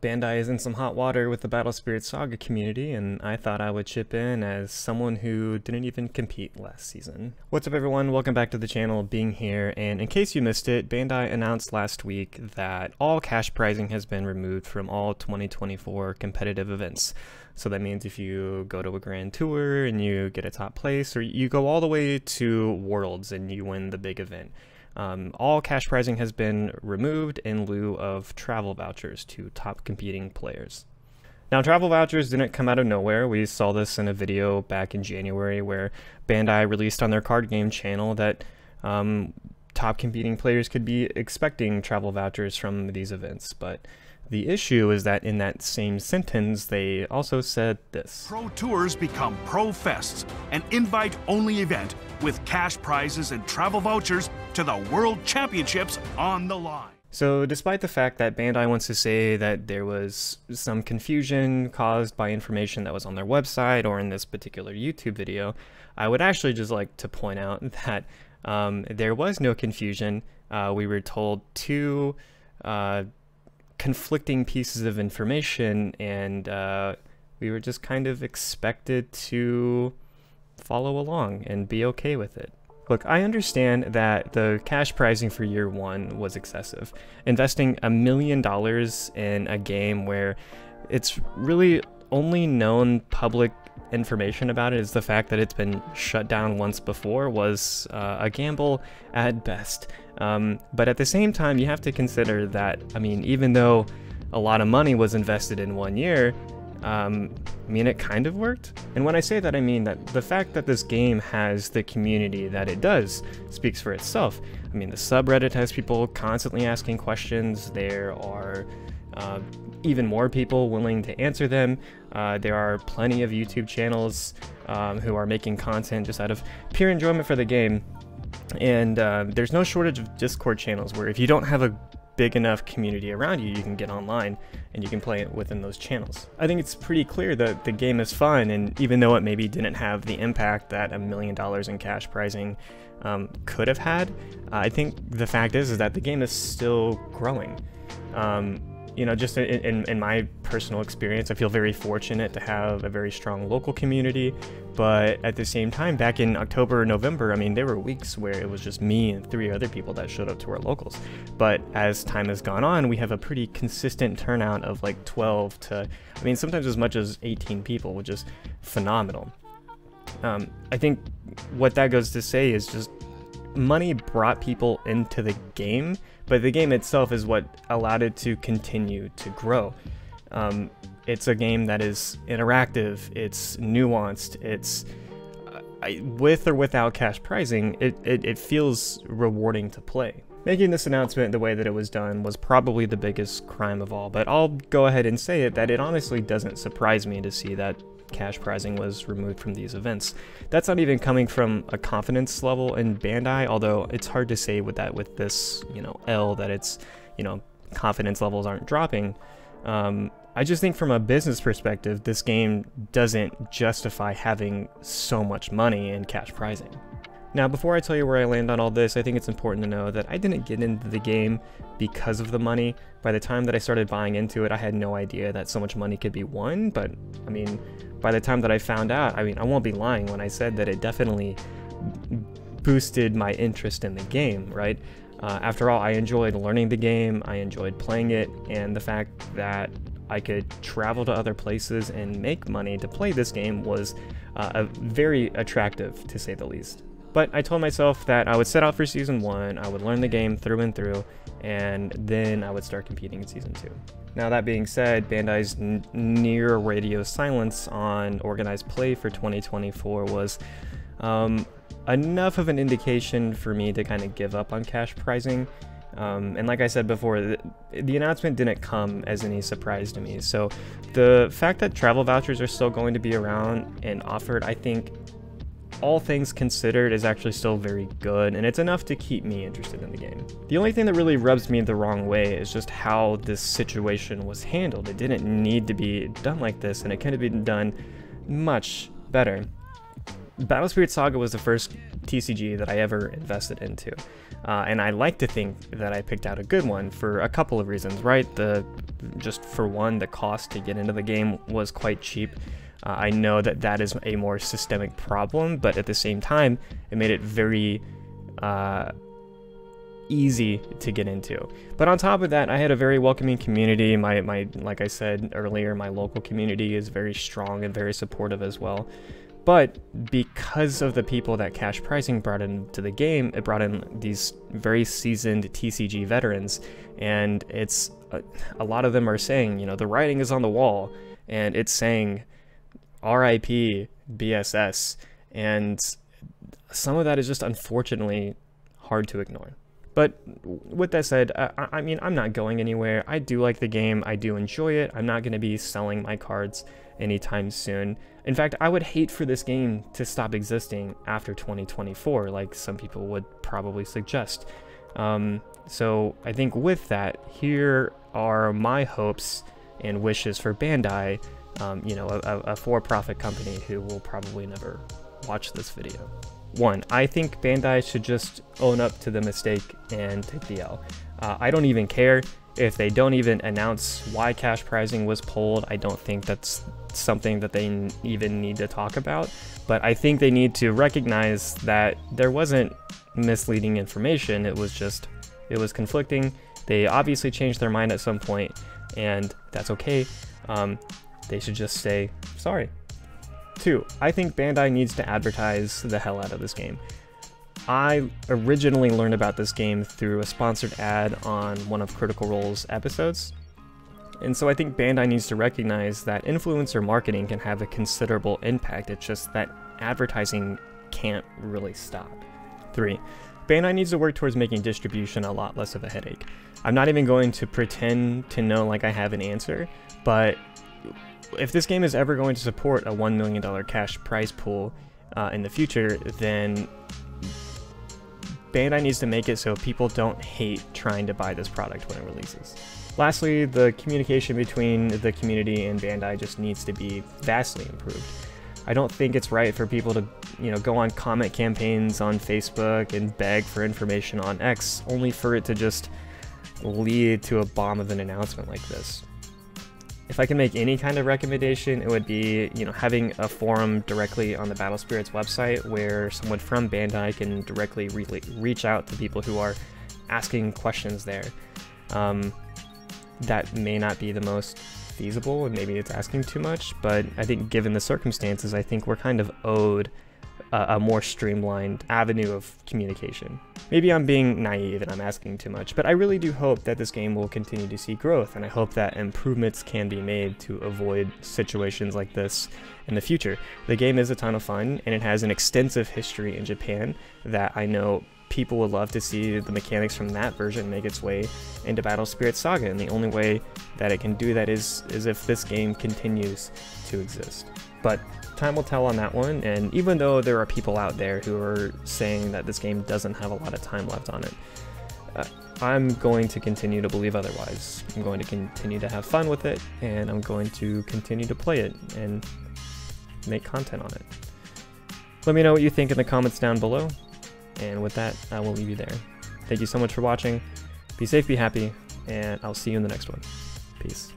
Bandai is in some hot water with the Battle Spirits Saga community, and I thought I would chip in as someone who didn't even compete last season. What's up everyone, welcome back to the channel, Bing here, and in case you missed it, Bandai announced last week that all cash prizing has been removed from all 2024 competitive events. So that means if you go to a grand tour and you get a top place, or you go all the way to Worlds and you win the big event, um, all cash prizing has been removed in lieu of travel vouchers to top competing players. Now, travel vouchers didn't come out of nowhere. We saw this in a video back in January where Bandai released on their card game channel that um, top competing players could be expecting travel vouchers from these events. But the issue is that in that same sentence, they also said this Pro Tours become Pro Fests, an invite only event with cash prizes and travel vouchers to the World Championships on the line. So, despite the fact that Bandai wants to say that there was some confusion caused by information that was on their website or in this particular YouTube video, I would actually just like to point out that um, there was no confusion. Uh, we were told two uh, conflicting pieces of information, and uh, we were just kind of expected to follow along and be okay with it. Look, I understand that the cash prizing for year one was excessive. Investing a million dollars in a game where it's really only known public information about it is the fact that it's been shut down once before was uh, a gamble at best. Um, but at the same time, you have to consider that, I mean, even though a lot of money was invested in one year, um, I mean, it kind of worked. And when I say that, I mean that the fact that this game has the community that it does speaks for itself. I mean, the subreddit has people constantly asking questions. There are uh, even more people willing to answer them. Uh, there are plenty of YouTube channels um, who are making content just out of pure enjoyment for the game. And uh, there's no shortage of Discord channels where if you don't have a big enough community around you, you can get online and you can play it within those channels. I think it's pretty clear that the game is fun, and even though it maybe didn't have the impact that a million dollars in cash prizing um, could have had, uh, I think the fact is, is that the game is still growing. Um, you know, just in, in, my personal experience, I feel very fortunate to have a very strong local community. But at the same time, back in October, November, I mean, there were weeks where it was just me and three other people that showed up to our locals. But as time has gone on, we have a pretty consistent turnout of like 12 to, I mean, sometimes as much as 18 people, which is phenomenal. Um, I think what that goes to say is just money brought people into the game, but the game itself is what allowed it to continue to grow. Um, it's a game that is interactive, it's nuanced, it's uh, with or without cash prizing, it, it, it feels rewarding to play. Making this announcement the way that it was done was probably the biggest crime of all, but I'll go ahead and say it that it honestly doesn't surprise me to see that cash prizing was removed from these events. That's not even coming from a confidence level in Bandai, although it's hard to say with that with this, you know, L that it's, you know, confidence levels aren't dropping. Um, I just think from a business perspective, this game doesn't justify having so much money in cash prizing. Now, before I tell you where I land on all this, I think it's important to know that I didn't get into the game because of the money. By the time that I started buying into it, I had no idea that so much money could be won, but I mean, by the time that I found out, I mean, I won't be lying when I said that it definitely boosted my interest in the game, right? Uh, after all, I enjoyed learning the game, I enjoyed playing it, and the fact that I could travel to other places and make money to play this game was uh, very attractive, to say the least. But I told myself that I would set out for season one, I would learn the game through and through, and then I would start competing in season two. Now that being said, Bandai's near radio silence on organized play for 2024 was um, enough of an indication for me to kind of give up on cash prizing. Um, and like I said before, the, the, announcement didn't come as any surprise to me. So the fact that travel vouchers are still going to be around and offered, I think all things considered, is actually still very good, and it's enough to keep me interested in the game. The only thing that really rubs me the wrong way is just how this situation was handled. It didn't need to be done like this, and it could have been done much better. Battle Spirits Saga was the first TCG that I ever invested into. Uh, and I like to think that I picked out a good one for a couple of reasons, right? The just for one, the cost to get into the game was quite cheap. Uh, I know that that is a more systemic problem, but at the same time, it made it very uh, easy to get into. But on top of that, I had a very welcoming community. My, my, like I said earlier, my local community is very strong and very supportive as well. But because of the people that cash prizing brought into the game, it brought in these very seasoned TCG veterans, and it's a, a lot of them are saying, you know, the writing is on the wall, and it's saying RIP BSS, and some of that is just unfortunately hard to ignore. But with that said, I, I, mean, I'm not going anywhere. I do like the game. I do enjoy it. I'm not going to be selling my cards anytime soon. In fact, I would hate for this game to stop existing after 2024, like some people would probably suggest. Um, so I think with that, here are my hopes and wishes for Bandai, um, you know, a, a for-profit company who will probably never watch this video. One, I think Bandai should just own up to the mistake and take the L. Uh, I don't even care if they don't even announce why cash prizing was pulled. I don't think that's something that they even need to talk about. But I think they need to recognize that there wasn't misleading information. It was just, it was conflicting. They obviously changed their mind at some point, and that's okay. Um, they should just say sorry. Two, I think Bandai needs to advertise the hell out of this game. I originally learned about this game through a sponsored ad on one of Critical Role's episodes. And so I think Bandai needs to recognize that influencer marketing can have a considerable impact, it's just that advertising can't really stop. 3. Bandai needs to work towards making distribution a lot less of a headache. I'm not even going to pretend to know like I have an answer, but if this game is ever going to support a $1 million cash prize pool uh, in the future, then Bandai needs to make it so people don't hate trying to buy this product when it releases. Lastly, the communication between the community and Bandai just needs to be vastly improved. I don't think it's right for people to, you know, go on comment campaigns on Facebook and beg for information on X, only for it to just lead to a bomb of an announcement like this if I can make any kind of recommendation, it would be, you know, having a forum directly on the Battle Spirits website where someone from Bandai can directly re reach out to people who are asking questions there. Um, that may not be the most feasible and maybe it's asking too much, but I think given the circumstances, I think we're kind of owed a, a more streamlined avenue of communication. Maybe I'm being naive and I'm asking too much, but I really do hope that this game will continue to see growth, and I hope that improvements can be made to avoid situations like this in the future. The game is a ton of fun, and it has an extensive history in Japan that I know people would love to see the mechanics from that version make its way into Battle Spirits Saga, and the only way that it can do that is, is if this game continues to exist. But time will tell on that one, and even though there are people out there who are saying that this game doesn't have a lot of time left on it, uh, I'm going to continue to believe otherwise. I'm going to continue to have fun with it, and I'm going to continue to play it and make content on it. Let me know what you think in the comments down below, and with that, I will leave you there. Thank you so much for watching. Be safe, be happy, and I'll see you in the next one. Peace.